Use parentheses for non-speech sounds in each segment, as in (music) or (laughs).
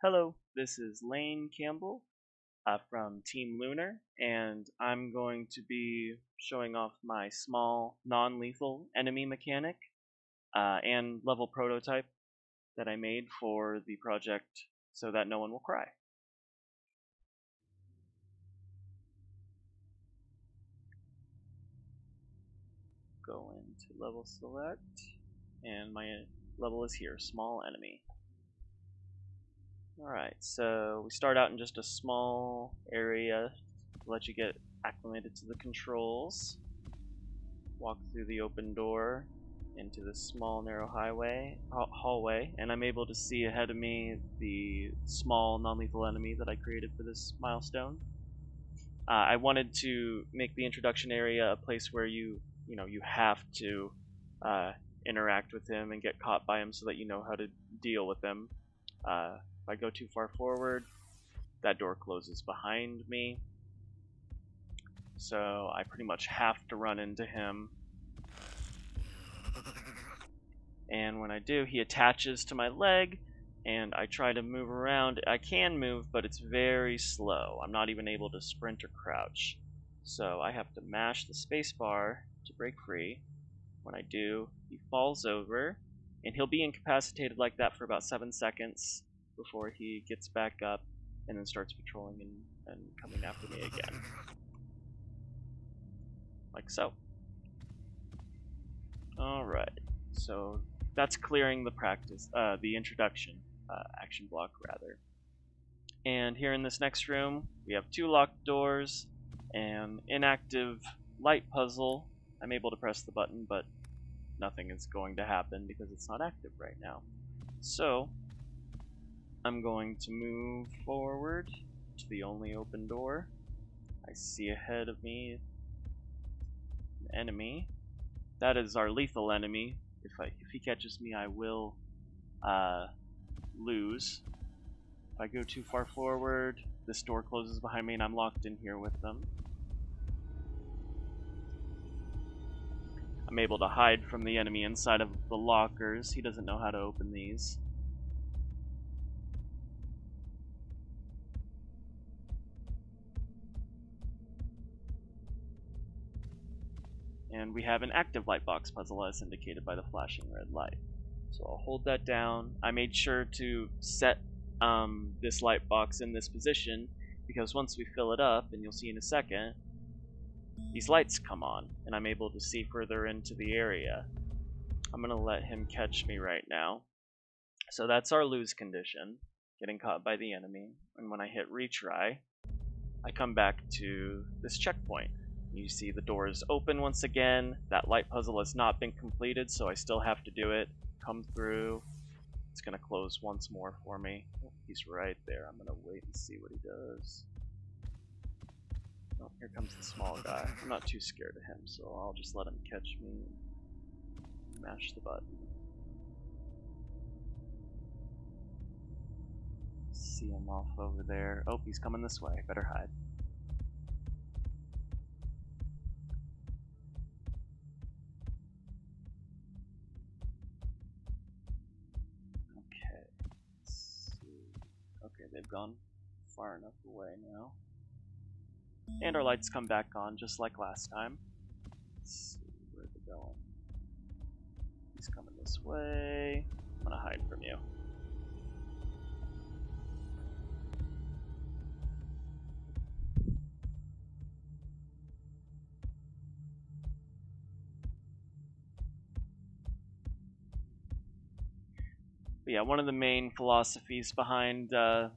Hello, this is Lane Campbell uh, from Team Lunar, and I'm going to be showing off my small, non-lethal enemy mechanic uh, and level prototype that I made for the project so that no one will cry. Go into level select, and my level is here, small enemy. Alright, so we start out in just a small area to let you get acclimated to the controls. Walk through the open door into this small narrow highway hallway, and I'm able to see ahead of me the small non-lethal enemy that I created for this milestone. Uh, I wanted to make the introduction area a place where you you know you have to uh, interact with him and get caught by him so that you know how to deal with him. Uh, if I go too far forward, that door closes behind me. So I pretty much have to run into him. And when I do, he attaches to my leg, and I try to move around. I can move, but it's very slow. I'm not even able to sprint or crouch. So I have to mash the spacebar to break free. When I do, he falls over, and he'll be incapacitated like that for about 7 seconds before he gets back up and then starts patrolling and, and coming after me again. Like so. Alright, so that's clearing the practice, uh, the introduction uh, action block rather. And here in this next room, we have two locked doors, an inactive light puzzle. I'm able to press the button, but nothing is going to happen because it's not active right now. So, I'm going to move forward to the only open door. I see ahead of me an enemy. That is our lethal enemy. If I if he catches me, I will uh, lose. If I go too far forward, this door closes behind me and I'm locked in here with them. I'm able to hide from the enemy inside of the lockers. He doesn't know how to open these. And we have an active light box puzzle as indicated by the flashing red light. So I'll hold that down. I made sure to set um, this light box in this position because once we fill it up, and you'll see in a second, these lights come on and I'm able to see further into the area. I'm going to let him catch me right now. So that's our lose condition, getting caught by the enemy. And when I hit retry, I come back to this checkpoint. You see the doors open once again. That light puzzle has not been completed, so I still have to do it. Come through. It's going to close once more for me. Oh, he's right there. I'm going to wait and see what he does. Oh, here comes the small guy. I'm not too scared of him, so I'll just let him catch me mash the button. See him off over there. Oh, he's coming this way. Better hide. They've gone far enough away now. And our lights come back on just like last time. Let's see where they're going. He's coming this way. I'm gonna hide from you. But yeah, one of the main philosophies behind uh,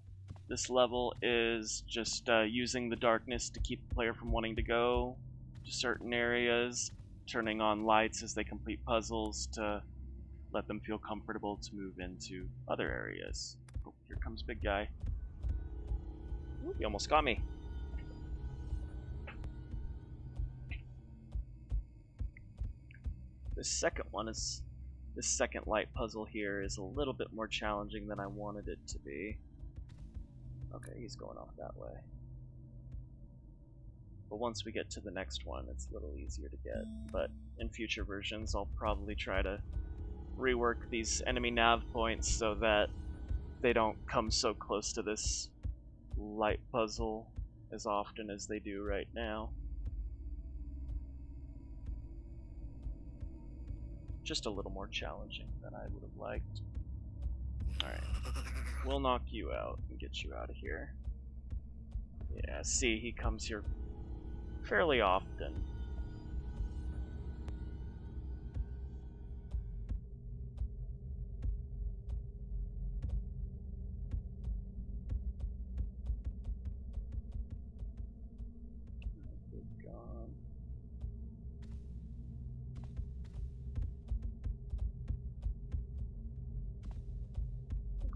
this level is just uh, using the darkness to keep the player from wanting to go to certain areas, turning on lights as they complete puzzles to let them feel comfortable to move into other areas. Oh, here comes big guy. Ooh, he almost got me. The second one is this second light puzzle here is a little bit more challenging than I wanted it to be. Okay, he's going off that way. But once we get to the next one, it's a little easier to get. But in future versions, I'll probably try to rework these enemy nav points so that they don't come so close to this light puzzle as often as they do right now. Just a little more challenging than I would have liked. Alright. We'll knock you out and get you out of here. Yeah, see, he comes here fairly often.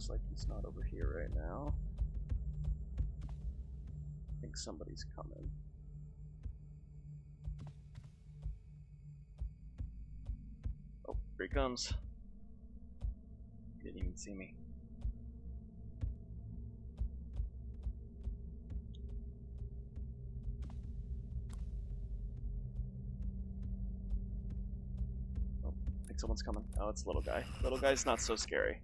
Looks like he's not over here right now. I think somebody's coming. Oh, here he comes. Didn't even see me. Oh, someone's coming. Oh, it's a little guy. Little guy's not so scary.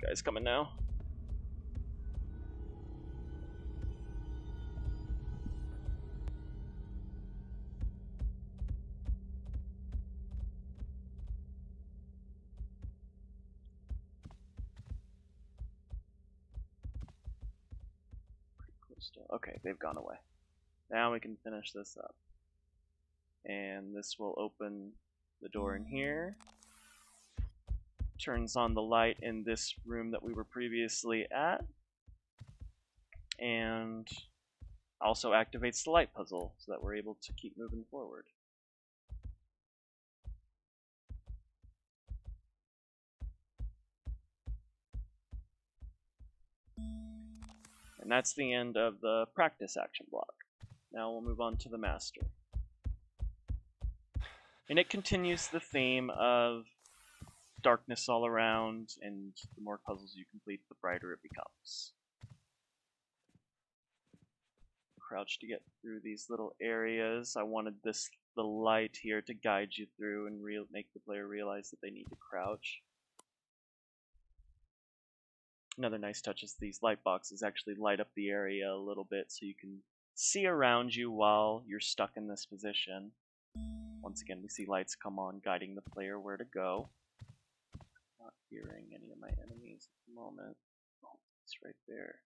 Guy's coming now. Okay, they've gone away. Now we can finish this up. And this will open the door in here. Turns on the light in this room that we were previously at. And also activates the light puzzle so that we're able to keep moving forward. And that's the end of the practice action block. Now we'll move on to the master. And it continues the theme of darkness all around, and the more puzzles you complete, the brighter it becomes. Crouch to get through these little areas. I wanted this the light here to guide you through and real make the player realize that they need to crouch. Another nice touch is these light boxes actually light up the area a little bit so you can see around you while you're stuck in this position. Once again, we see lights come on, guiding the player where to go. Hearing any of my enemies at the moment. Oh, it's right there.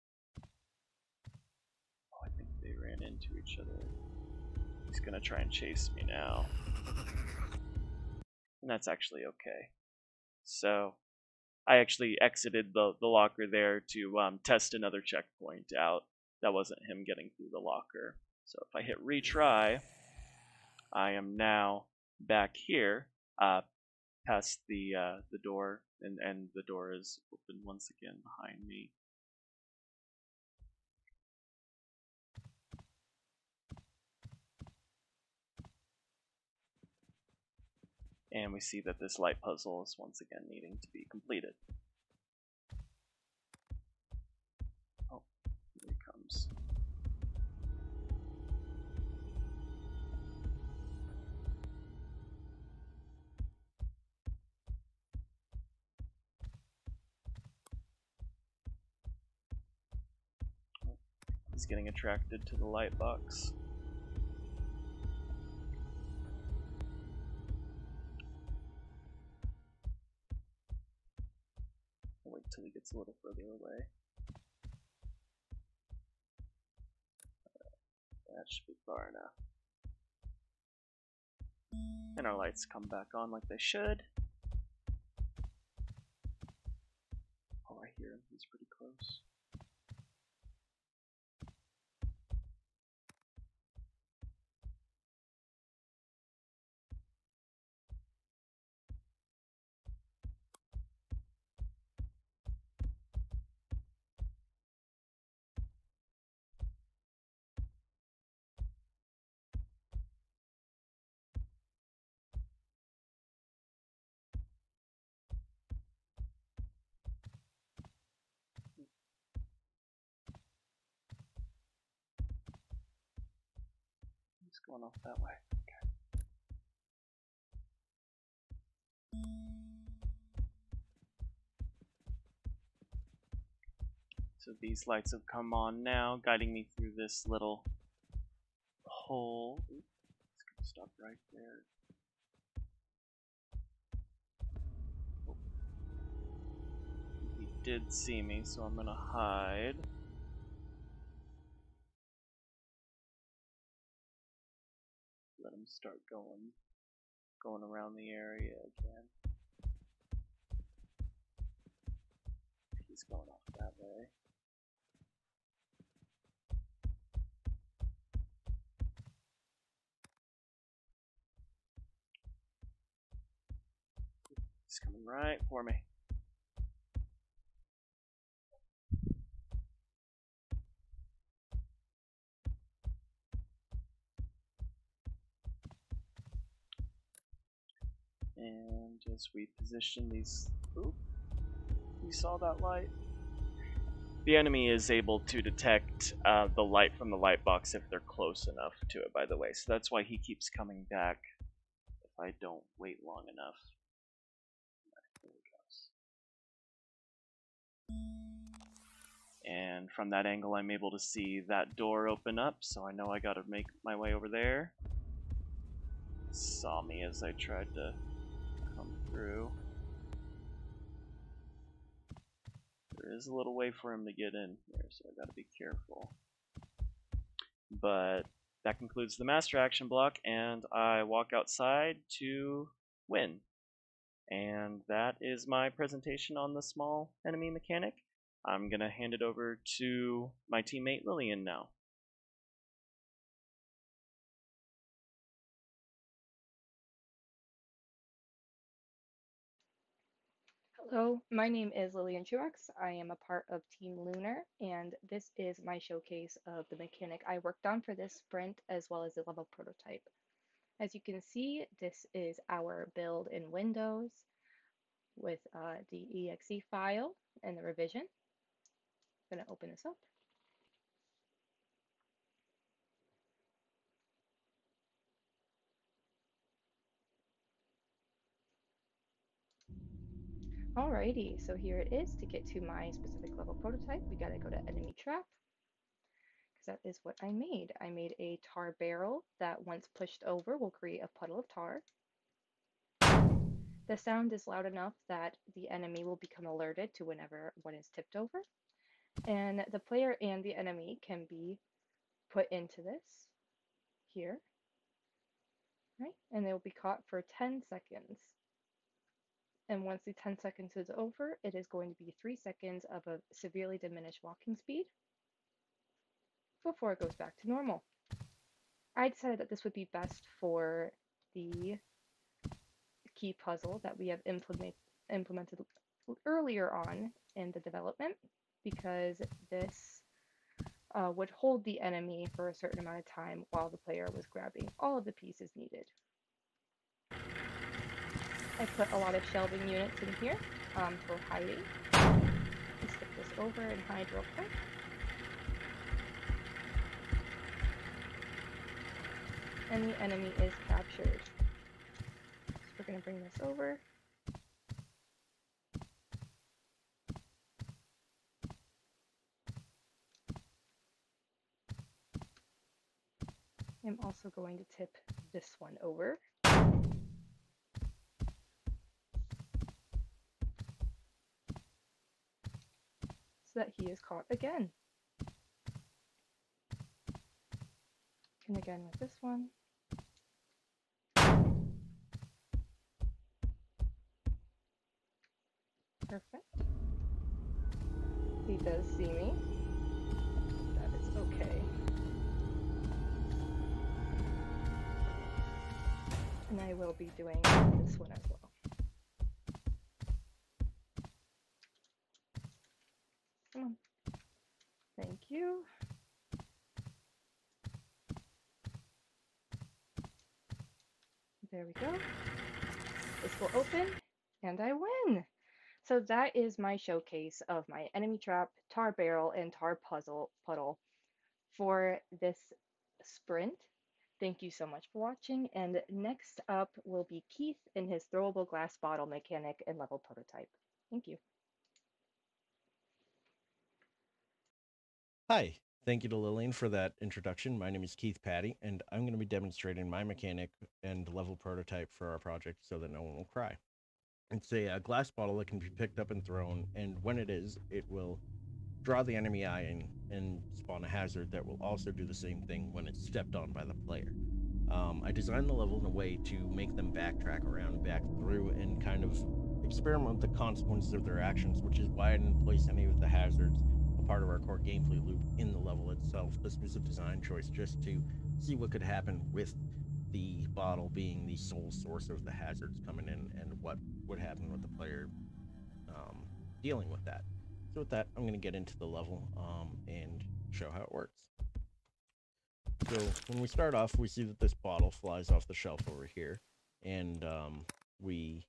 Oh, I think they ran into each other. He's gonna try and chase me now. And that's actually okay. So, I actually exited the, the locker there to um, test another checkpoint out. That wasn't him getting through the locker. So if I hit retry, I am now back here, uh, past the uh, the door, and and the door is open once again behind me. And we see that this light puzzle is once again needing to be completed. Getting attracted to the light box. I'll wait till he gets a little further away. Uh, that should be far enough. And our lights come back on like they should. Oh, I hear him. He's pretty close. off that way. So these lights have come on now, guiding me through this little hole. Oops, it's gonna stop right there. Oh. He did see me, so I'm gonna hide. Start going, going around the area again. He's going off that way. He's coming right for me. And as we position these, oop, you saw that light? The enemy is able to detect uh, the light from the light box if they're close enough to it, by the way. So that's why he keeps coming back if I don't wait long enough. And from that angle, I'm able to see that door open up, so I know I gotta make my way over there. Saw me as I tried to through. There is a little way for him to get in here, so I gotta be careful. But that concludes the master action block, and I walk outside to win. And that is my presentation on the small enemy mechanic. I'm going to hand it over to my teammate Lillian now. Hello, my name is Lillian Truax. I am a part of Team Lunar, and this is my showcase of the mechanic I worked on for this sprint as well as the level prototype. As you can see, this is our build in Windows with uh, the exe file and the revision I'm going to open this up. Alrighty, so here it is. To get to my specific level prototype, we gotta go to enemy trap, because that is what I made. I made a tar barrel that once pushed over will create a puddle of tar. The sound is loud enough that the enemy will become alerted to whenever one is tipped over. And the player and the enemy can be put into this here, right? And they will be caught for 10 seconds. And once the 10 seconds is over, it is going to be three seconds of a severely diminished walking speed before it goes back to normal. I decided that this would be best for the key puzzle that we have implement, implemented earlier on in the development because this uh, would hold the enemy for a certain amount of time while the player was grabbing all of the pieces needed. I put a lot of shelving units in here um, for hiding. Let's flip this over and hide real quick. And the enemy is captured. So we're going to bring this over. I'm also going to tip this one over. That he is caught again. And again with this one. Perfect. He does see me. That is okay. And I will be doing this one as well. Come on. Thank you. There we go. This will open, and I win! So that is my showcase of my enemy trap, tar barrel, and tar puzzle puddle for this sprint. Thank you so much for watching, and next up will be Keith in his throwable glass bottle mechanic and level prototype. Thank you. Hi, thank you to Lillian for that introduction. My name is Keith Patty, and I'm going to be demonstrating my mechanic and level prototype for our project so that no one will cry. It's a, uh glass bottle that can be picked up and thrown, and when it is, it will draw the enemy eye in and spawn a hazard that will also do the same thing when it's stepped on by the player. Um, I designed the level in a way to make them backtrack around, back through, and kind of experiment with the consequences of their actions, which is why I didn't place any of the hazards, a part of our core gameplay loop, in the level itself. This was a design choice just to see what could happen with the bottle being the sole source of the hazards coming in and what would happen with the player um, dealing with that. So with that, I'm going to get into the level um, and show how it works. So when we start off, we see that this bottle flies off the shelf over here, and um, we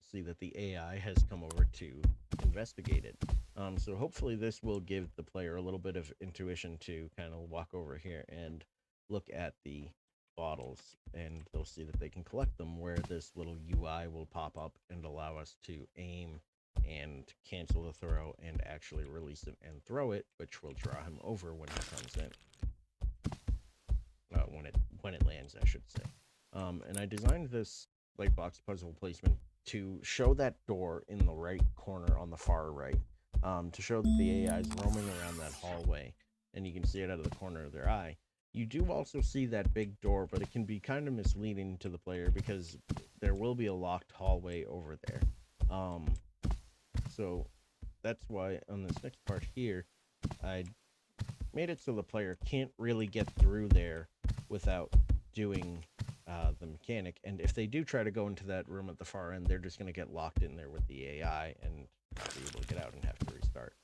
see that the AI has come over to investigate it. Um, so hopefully this will give the player a little bit of intuition to kind of walk over here and look at the bottles, and they'll see that they can collect them, where this little UI will pop up and allow us to aim and cancel the throw and actually release it and throw it, which will draw him over when he comes in uh, when it when it lands, I should say. Um, and I designed this like lightbox puzzle placement to show that door in the right corner on the far right, um, to show that the AI is roaming around that hallway, and you can see it out of the corner of their eye. You do also see that big door, but it can be kind of misleading to the player because there will be a locked hallway over there. Um, so that's why on this next part here, I made it so the player can't really get through there without doing uh, the mechanic. And if they do try to go into that room at the far end, they're just going to get locked in there with the AI and be able to get out and have to restart.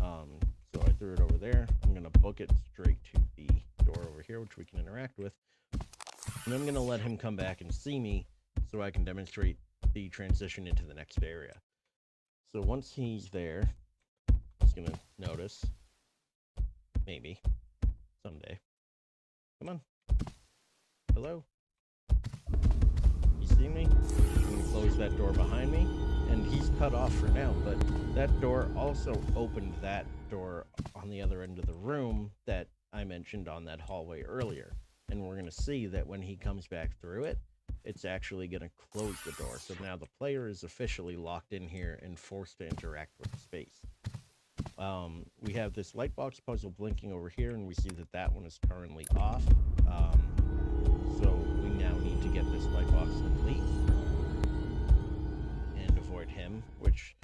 Um, so I threw it over there. I'm going to book it straight to the door over here, which we can interact with. And I'm going to let him come back and see me so I can demonstrate the transition into the next area. So once he's there, he's going to notice, maybe, someday. Come on. Hello? You see me? I'm going to close that door behind me, and he's cut off for now, but that door also opened that door on the other end of the room that I mentioned on that hallway earlier. And we're going to see that when he comes back through it, it's actually going to close the door. So now the player is officially locked in here and forced to interact with space. Um, we have this lightbox puzzle blinking over here, and we see that that one is currently off. Um, so we now need to get this lightbox complete and avoid him, which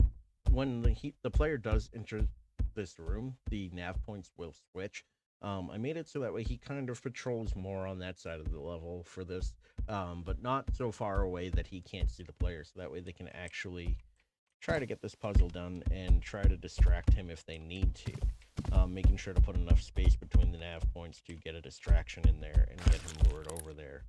when the, he, the player does enter this room, the nav points will switch. Um, I made it so that way he kind of patrols more on that side of the level for this, um, but not so far away that he can't see the player, so that way they can actually try to get this puzzle done and try to distract him if they need to. Um, making sure to put enough space between the nav points to get a distraction in there and get him lured over there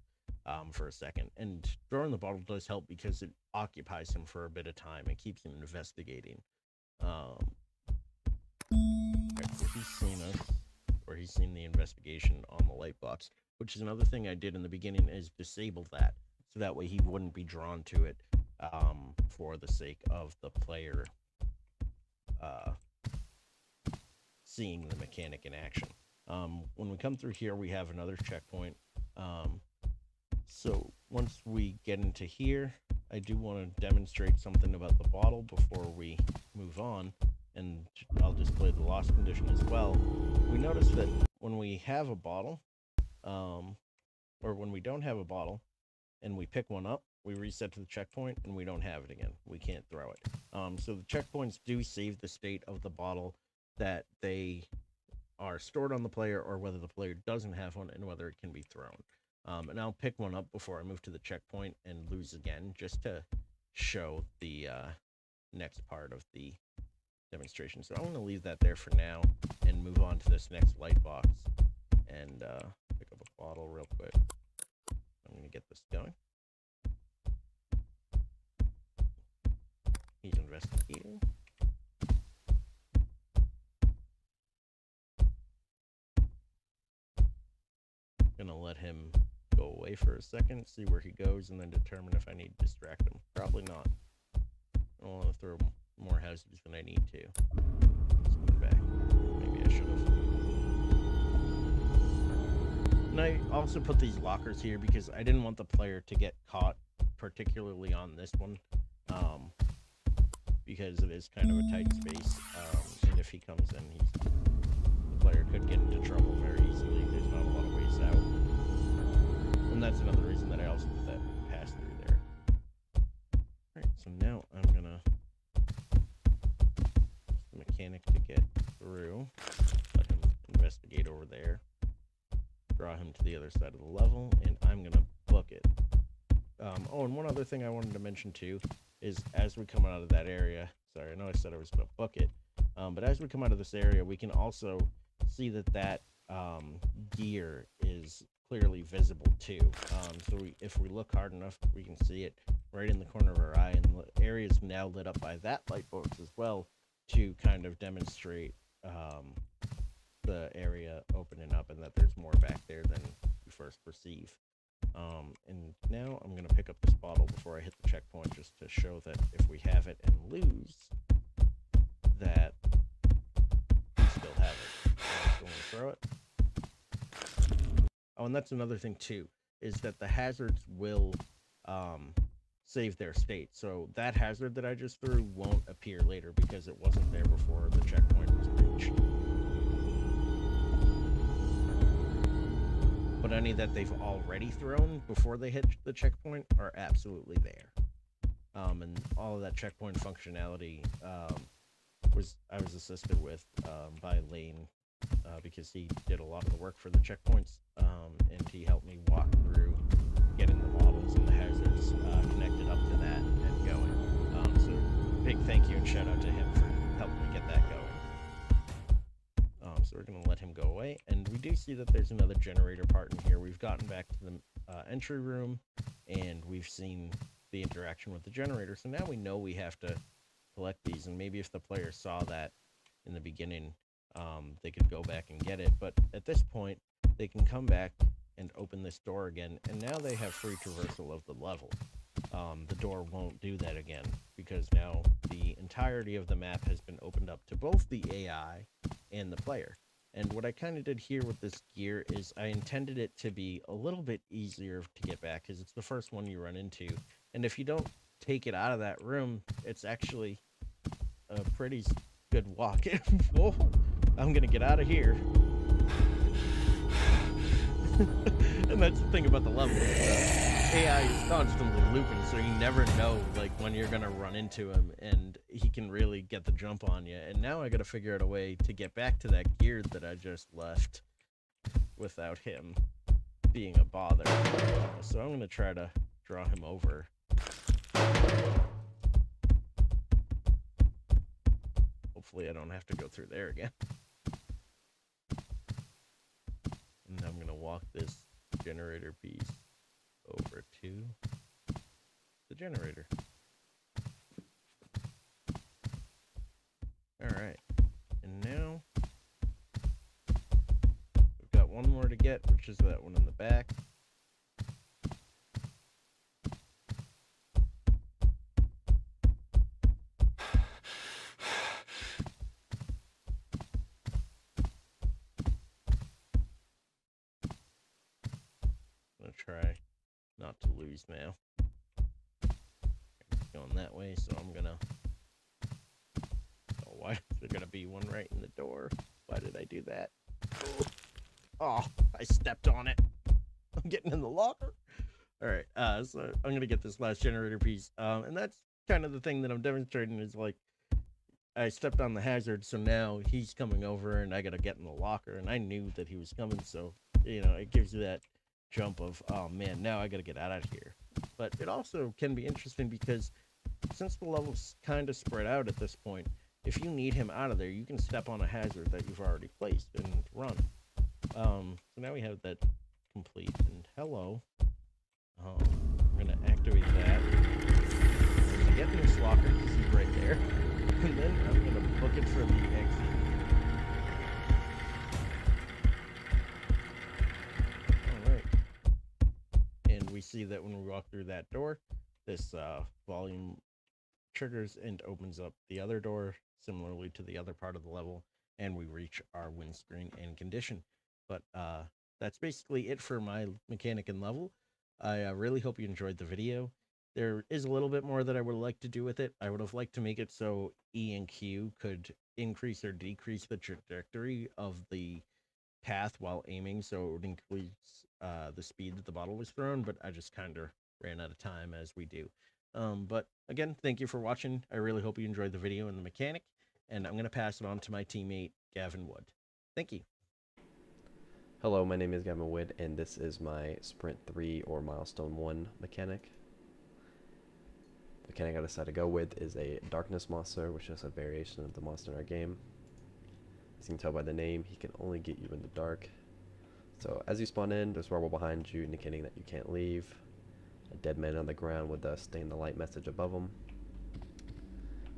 um, for a second. And throwing the bottle does help because it occupies him for a bit of time. It keeps him investigating. Um, if he's seen us, or he's seen the investigation on the light box, which is another thing I did in the beginning, is disable that so that way he wouldn't be drawn to it um, for the sake of the player uh, seeing the mechanic in action. Um, when we come through here, we have another checkpoint. Um, so once we get into here, I do want to demonstrate something about the bottle before we move on, and I'll display the loss condition as well. We notice that when we have a bottle, um, or when we don't have a bottle, and we pick one up, we reset to the checkpoint and we don't have it again. We can't throw it. Um, so the checkpoints do save the state of the bottle that they are stored on the player or whether the player doesn't have one and whether it can be thrown. Um, and I'll pick one up before I move to the checkpoint and lose again just to show the uh, next part of the demonstration. So I'm going to leave that there for now and move on to this next light box and uh, pick up a bottle real quick. I'm going to get this going. He's investigating. Gonna let him go away for a second, see where he goes, and then determine if I need to distract him. Probably not. I don't want to throw more houses than I need to. Maybe I should have. And I also put these lockers here because I didn't want the player to get caught, particularly on this one, um, because it is kind of a tight space. Um, and if he comes in, he's, the player could get into trouble very easily. There's not a lot of ways out. And that's another reason that I also put that pass through there. Alright, so now I'm mechanic to get through. Let him investigate over there draw him to the other side of the level, and I'm gonna book it. Um, oh, and one other thing I wanted to mention too is as we come out of that area, sorry, I know I said I was gonna book it, um, but as we come out of this area, we can also see that that um, gear is clearly visible too. Um, so we, if we look hard enough, we can see it right in the corner of our eye, and the area is now lit up by that light box as well to kind of demonstrate um, the area opening up and that there's more back there than you first perceive. Um, and now I'm going to pick up this bottle before I hit the checkpoint just to show that if we have it and lose, that we still have it. So I'm throw it. Oh, and that's another thing too, is that the hazards will um, save their state. So that hazard that I just threw won't appear later because it wasn't there before the checkpoint was reached. but any that they've already thrown before they hit the checkpoint are absolutely there. Um, and all of that checkpoint functionality um, was I was assisted with um, by Lane uh, because he did a lot of the work for the checkpoints, um, and he helped me walk through getting the models and the hazards uh, connected big thank you and shout out to him for helping me get that going. Um, so we're going to let him go away. And we do see that there's another generator part in here. We've gotten back to the uh, entry room, and we've seen the interaction with the generator. So now we know we have to collect these. And maybe if the player saw that in the beginning, um, they could go back and get it. But at this point, they can come back and open this door again. And now they have free traversal of the level. Um, the door won't do that again because now the entirety of the map has been opened up to both the AI and the player. And what I kind of did here with this gear is I intended it to be a little bit easier to get back because it's the first one you run into. And if you don't take it out of that room, it's actually a pretty good walk. (laughs) Whoa, I'm going to get out of here. (laughs) and that's the thing about the level. Uh, AI is constantly looping, so you never know like when you're gonna run into him, and he can really get the jump on you. And now I gotta figure out a way to get back to that gear that I just left without him being a bother. So I'm gonna try to draw him over. Hopefully I don't have to go through there again. And I'm gonna walk this generator piece over to the generator. Alright, and now we've got one more to get, which is that one in the back. I'm gonna try not to lose now. It's going that way, so I'm gonna. Oh, why is there gonna be one right in the door? Why did I do that? Oh, I stepped on it. (laughs) I'm getting in the locker. All right, uh, so I'm gonna get this last generator piece, um, and that's kind of the thing that I'm demonstrating is like I stepped on the hazard, so now he's coming over, and I gotta get in the locker, and I knew that he was coming, so you know it gives you that jump of oh man now i gotta get out of here but it also can be interesting because since the level's kind of spread out at this point if you need him out of there you can step on a hazard that you've already placed and run um so now we have that complete and hello. Um i'm gonna activate that. Gonna get this locker because right there. (laughs) And then i'm gonna book it for the exit we see that when we walk through that door this uh, volume triggers and opens up the other door similarly to the other part of the level and we reach our windscreen and condition but uh, that's basically it for my mechanic and level. I uh, really hope you enjoyed the video. There is a little bit more that I would like to do with it. I would have liked to make it so E and Q could increase or decrease the trajectory of the path while aiming, so it would increase uh, the speed that the bottle was thrown. But I just kind of ran out of time, as we do. Um, but again, thank you for watching. I really hope you enjoyed the video and the mechanic, and I'm going to pass it on to my teammate Gavin Wood. Thank you. Hello, my name is Gavin Wood, and this is my Sprint 3 or Milestone 1 mechanic. The mechanic I decided to go with is a Darkness Monster, which is a variation of the monster in our game. As you can tell by the name, he can only get you in the dark. So as you spawn in, there's rubble behind you, indicating that you can't leave. A dead man on the ground with a stay in the light message above him.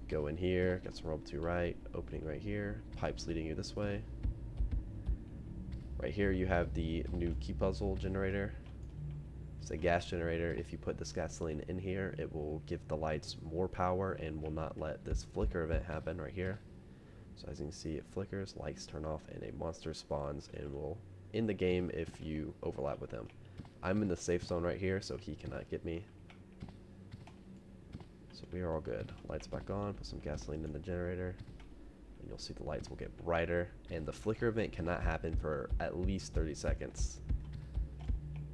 Go in here, get some rubble to right, opening right here, pipes leading you this way. Right here you have the new key puzzle generator. It's a gas generator. If you put this gasoline in here, it will give the lights more power and will not let this flicker event happen right here. So as you can see, it flickers, lights turn off, and a monster spawns and will end the game if you overlap with him. I'm in the safe zone right here, so he cannot get me. So we are all good. Lights back on, put some gasoline in the generator you'll see the lights will get brighter and the flicker event cannot happen for at least 30 seconds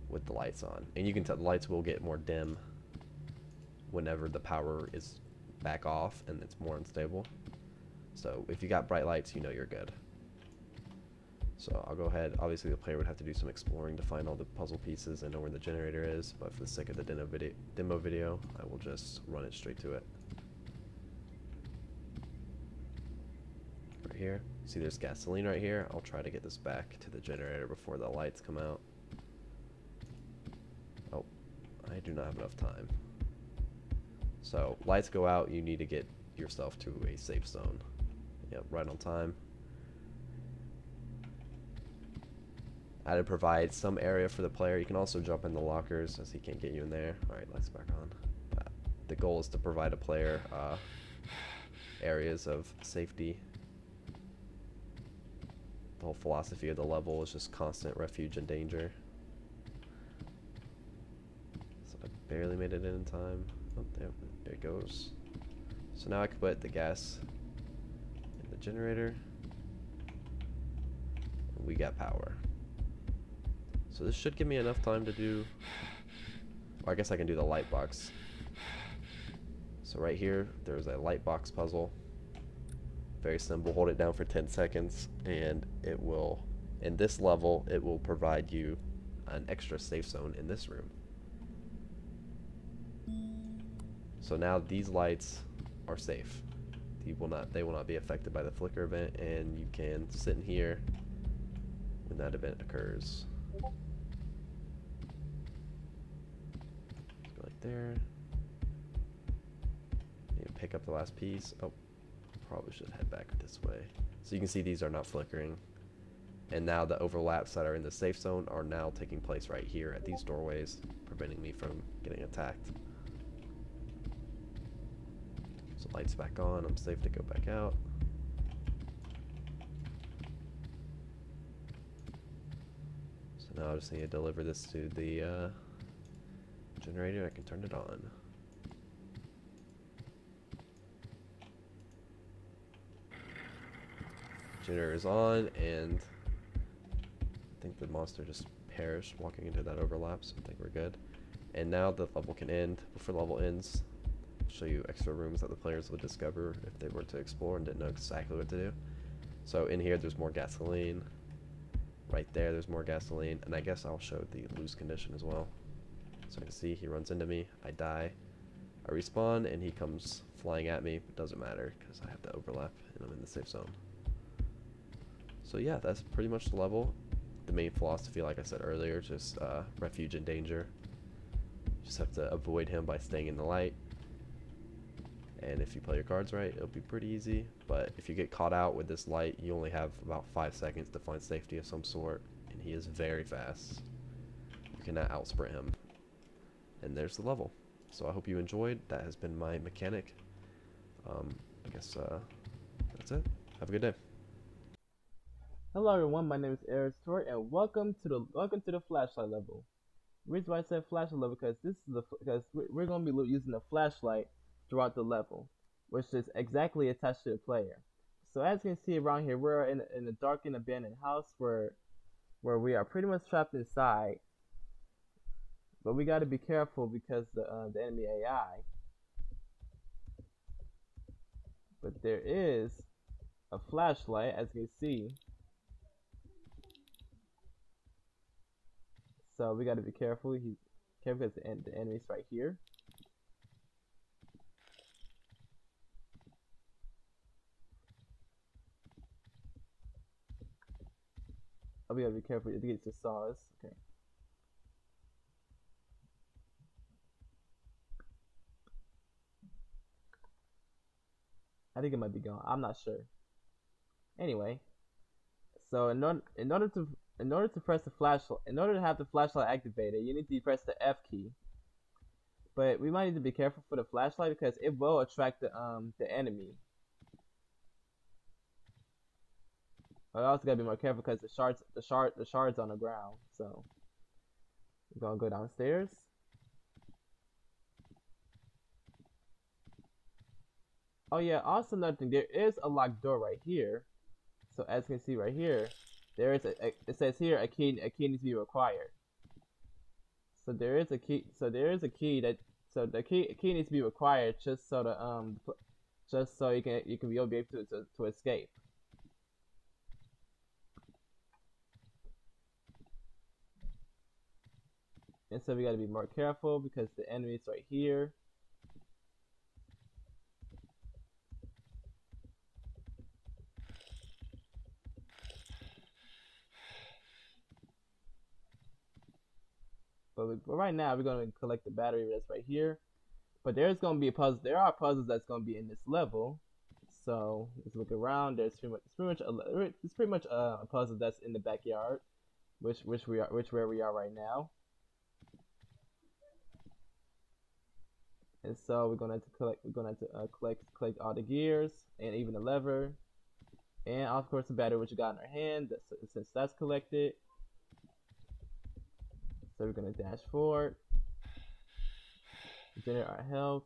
with the lights on. And you can tell the lights will get more dim whenever the power is back off and it's more unstable. So if you got bright lights you know you're good. So I'll go ahead obviously the player would have to do some exploring to find all the puzzle pieces and know where the generator is but for the sake of the demo video, demo video I will just run it straight to it right here. See there's gasoline right here. I'll try to get this back to the generator before the lights come out. Oh, I do not have enough time. So, lights go out, you need to get yourself to a safe zone. Yep, right on time. I to provide some area for the player. You can also jump in the lockers as he can't get you in there. Alright, lights back on. Uh, the goal is to provide a player uh, areas of safety the whole philosophy of the level is just constant refuge and danger. So I barely made it in time. Oh, there, there it goes. So now I can put the gas in the generator. We got power. So this should give me enough time to do... Or I guess I can do the light box. So right here, there's a light box puzzle. Very simple. Hold it down for 10 seconds and it will, in this level, it will provide you an extra safe zone in this room. So now these lights are safe. They will not, they will not be affected by the flicker event and you can sit in here when that event occurs. Like there. Pick up the last piece. Oh, probably should head back this way. So you can see these are not flickering. And now the overlaps that are in the safe zone are now taking place right here at these doorways, preventing me from getting attacked. So lights back on, I'm safe to go back out. So now I just need to deliver this to the uh, generator, I can turn it on. Generator is on, and I think the monster just perished walking into that overlap, so I think we're good. And now the level can end. Before the level ends, I'll show you extra rooms that the players would discover if they were to explore and didn't know exactly what to do. So in here, there's more gasoline. Right there, there's more gasoline. And I guess I'll show the loose condition as well. So you can see he runs into me, I die, I respawn, and he comes flying at me, but doesn't matter because I have the overlap and I'm in the safe zone. So yeah, that's pretty much the level. The main philosophy, like I said earlier, just uh, refuge in danger. You just have to avoid him by staying in the light. And if you play your cards right, it'll be pretty easy. But if you get caught out with this light, you only have about 5 seconds to find safety of some sort. And he is very fast. You cannot outsprint him. And there's the level. So I hope you enjoyed. That has been my mechanic. Um, I guess uh, that's it. Have a good day. Hello everyone, my name is Eric Tor, and welcome to the welcome to the flashlight level. The reason why I said flashlight level because this is the because we- we're going to be using the flashlight throughout the level, which is exactly attached to the player. So as you can see around here, we're in in a dark and abandoned house where where we are pretty much trapped inside. But we got to be careful because the uh, the enemy AI. But there is a flashlight, as you can see. So we got to be careful. He's careful because the, the enemy's right here. Oh, we gotta be careful. It gets to saw us. Okay. I think it might be gone. I'm not sure. Anyway, so in order in order to in order to press the flashlight in order to have the flashlight activated, you need to press the F key. But we might need to be careful for the flashlight because it will attract the um the enemy. But I also gotta be more careful because the shards the shard the shards on the ground. So we're gonna go downstairs. Oh yeah, also another thing, there is a locked door right here. So as you can see right here, there is a, a it says here a key a key needs to be required. So there is a key so there is a key that so the key key needs to be required just so the um just so you can you can be able to to, to escape. And so we gotta be more careful because the enemy's right here. But, right now we're gonna collect the battery that's right here. But there's gonna be a puzzle. There are puzzles that's gonna be in this level. So let's look around. There's pretty much it's pretty much a, it's pretty much a, a puzzle that's in the backyard, which which we are which where we are right now. And so we're gonna have to collect we're gonna have to uh, collect collect all the gears and even the lever, and of course the battery which we got in our hand. That's, since that's collected, so we're gonna dash forward, generate our health.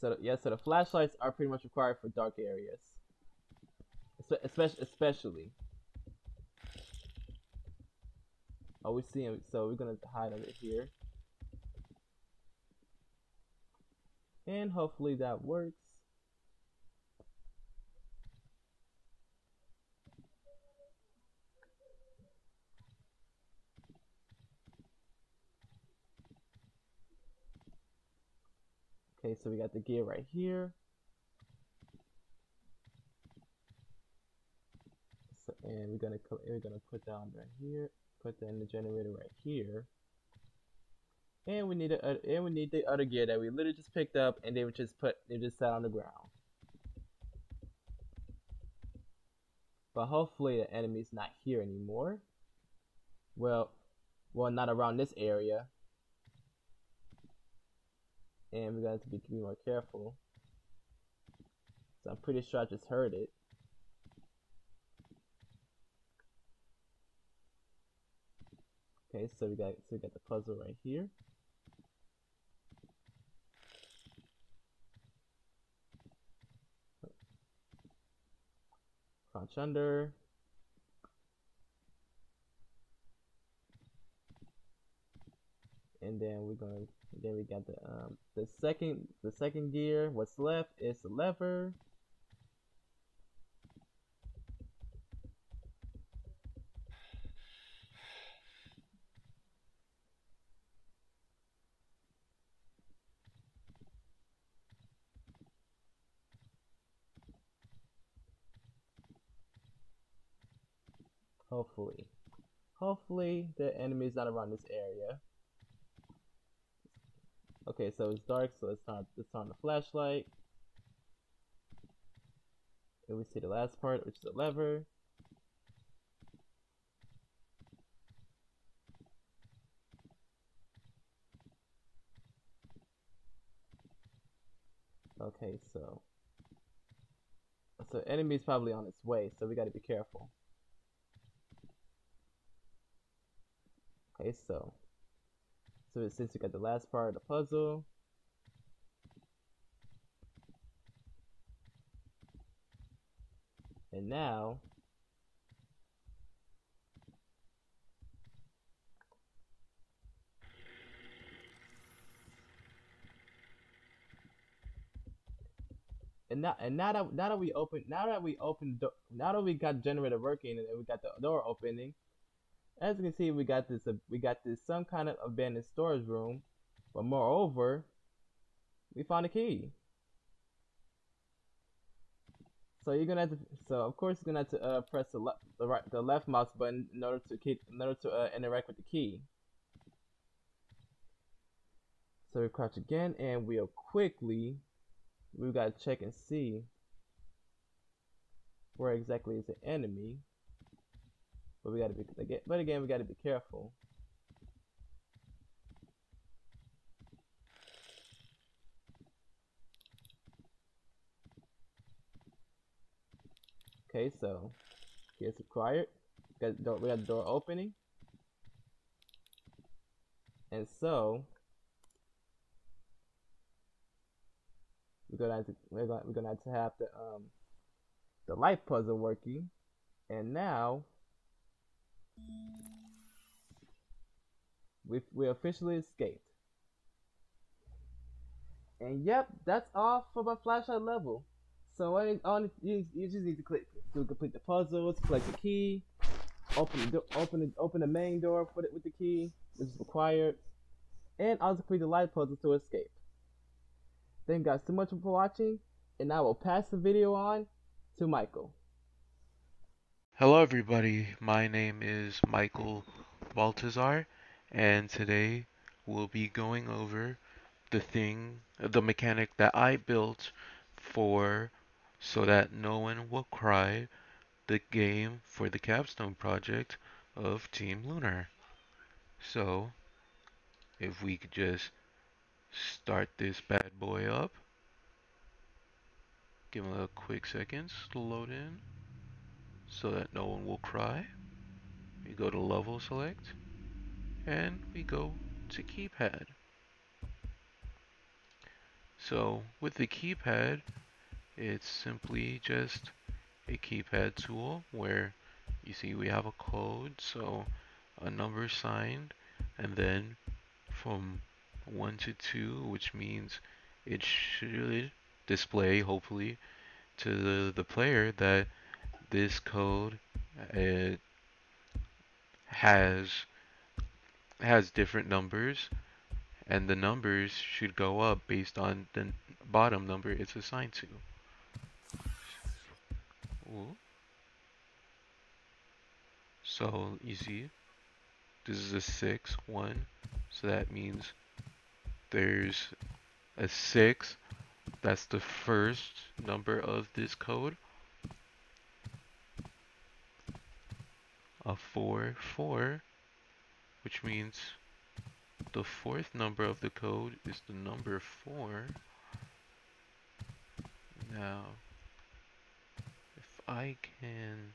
So yeah, so the flashlights are pretty much required for dark areas, especially especially. Oh, we see him. So we're gonna hide under here, and hopefully that works. Okay, so we got the gear right here. So, and we're gonna we're gonna put down right here, put in the generator right here. And we need a, and we need the other gear that we literally just picked up, and they were just put they just sat on the ground. But hopefully the enemy's not here anymore. Well, well, not around this area and we're gonna to be, be more careful. So I'm pretty sure I just heard it. Okay, so we got so we got the puzzle right here. Crouch under. And then we're gonna then we got the um the second the second gear. What's left is the lever. Hopefully. Hopefully the enemy's not around this area. Okay, so it's dark, so let's turn let's on the flashlight. And we see the last part, which is the lever. Okay, so so enemy's probably on its way, so we gotta be careful. Okay, so so since we got the last part of the puzzle, and now and now and now that now that we open now that we open now that we got generator working and we got the door opening, as you can see we got this uh, we got this some kind of abandoned storage room, but moreover, we found a key. So you're gonna have to so of course you're gonna have to uh, press the left the right the left mouse button in order to keep in order to uh, interact with the key. So we crouch again and we'll quickly we gotta check and see where exactly is the enemy. But we gotta be but again we gotta be careful. Okay, so here's required. We got door, we got the door opening. And so we're gonna have to we're gonna, we're gonna have to have the um the light puzzle working and now we we officially escaped. And yep that's all for my flashlight level. So I, all you, you just need to click to complete the puzzles collect the key open the open the, open the main door put it with the key which is required and also complete the light puzzle to escape. Thank you guys so much for watching, and I will pass the video on to Michael. Hello, everybody. My name is Michael Baltazar, and today we'll be going over the thing, the mechanic that I built for so that no one will cry the game for the capstone project of Team Lunar. So, if we could just start this bad boy up. Give him a quick second, load in so that no one will cry. We go to level select and we go to keypad. So with the keypad, it's simply just a keypad tool where you see we have a code, so a number signed, and then from 1 to 2, which means it should display, hopefully, to the, the player that this code uh, has has different numbers and the numbers should go up based on the bottom number it's assigned to. So you see, this is a 6, 1, so that means there's a 6 that's the first number of this code a 4 4 which means the fourth number of the code is the number 4 now if I can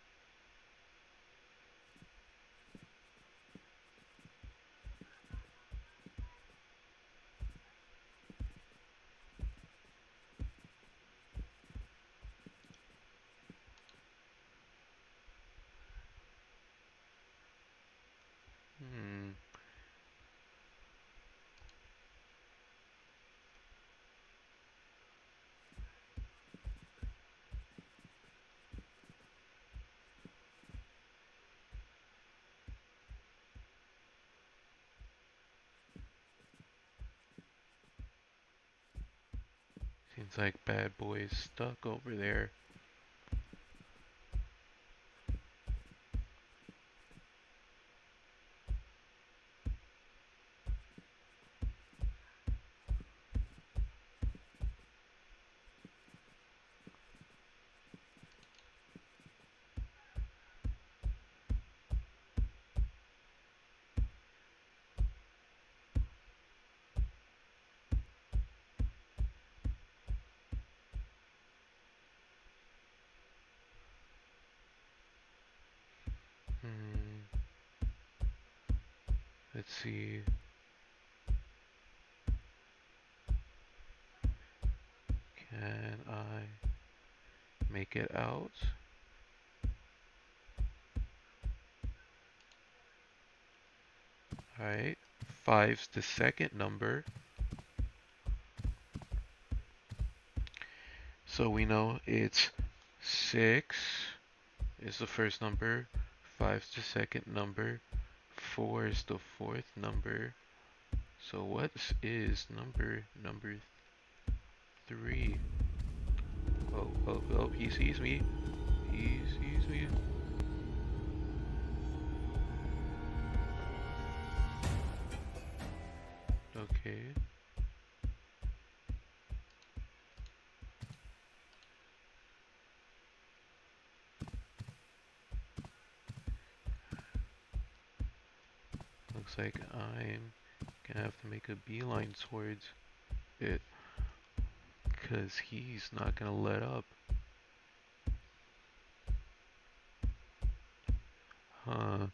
Seems like bad boy is stuck over there. Let's see. Can I make it out? Alright, five's the second number. So we know it's six is the first number, five's the second number, four is the fourth number. So what is number number three? Oh, oh, oh, he sees me. He sees me. Okay. Like I'm gonna have to make a beeline towards it. Cause he's not gonna let up. Huh.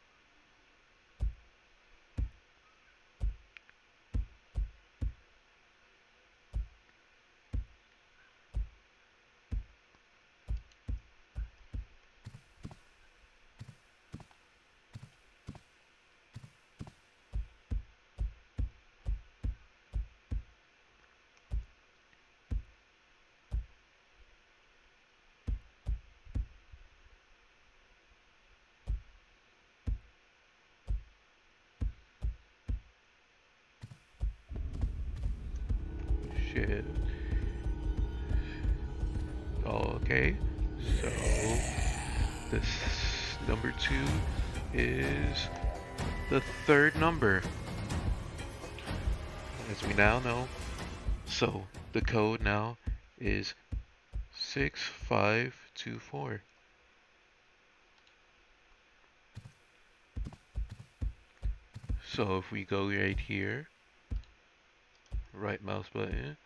Shit. Okay, so this number two is the third number, as we now know. So the code now is 6524. So if we go right here, right mouse button.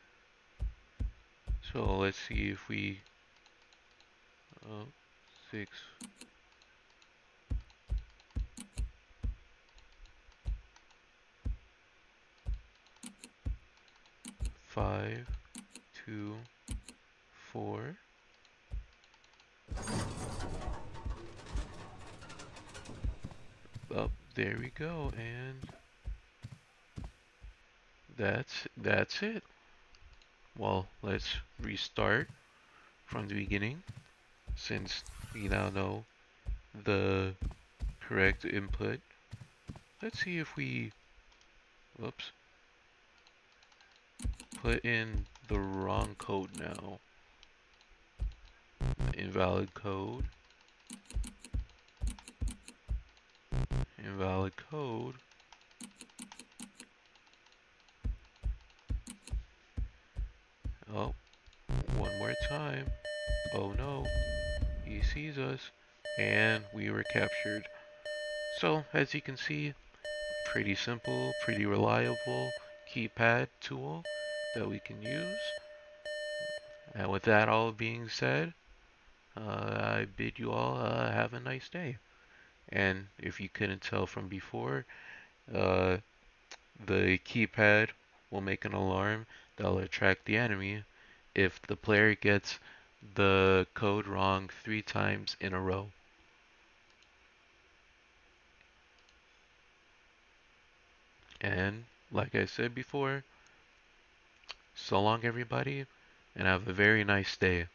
So let's see if we, oh, six, five, two, four. Up, there we go, and that's that's it. Well, let's restart from the beginning since we now know the correct input. Let's see if we whoops put in the wrong code now. Invalid code. Invalid code. Oh, one more time. Oh no, he sees us, and we were captured. So, as you can see, pretty simple, pretty reliable keypad tool that we can use. And with that all being said, uh, I bid you all uh, have a nice day. And if you couldn't tell from before, uh, the keypad will make an alarm that'll attract the enemy if the player gets the code wrong three times in a row. And like I said before, so long everybody, and have a very nice day.